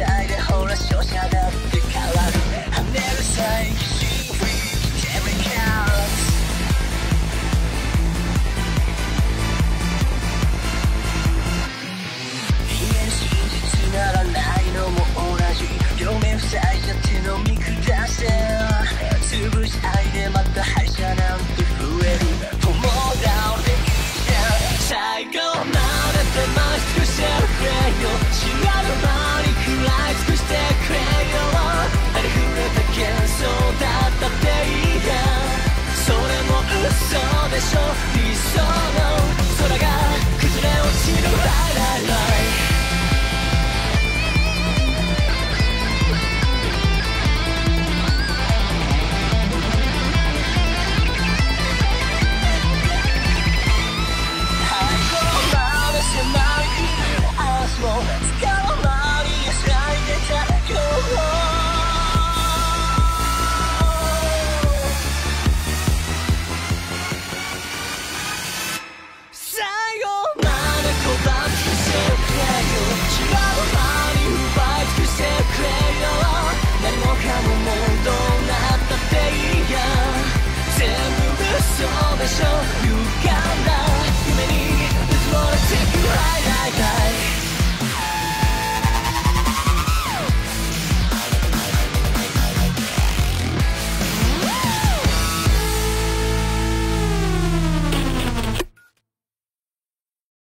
際でほら勝者だって変わる跳ねる際疑心フリーケミカル非現真実ならないのも同じ両面塞いじゃ手のみ下せ潰し合いでまた敗者なんて増える友倒でいいじ最後まで手間しくせるくれよ So You count down.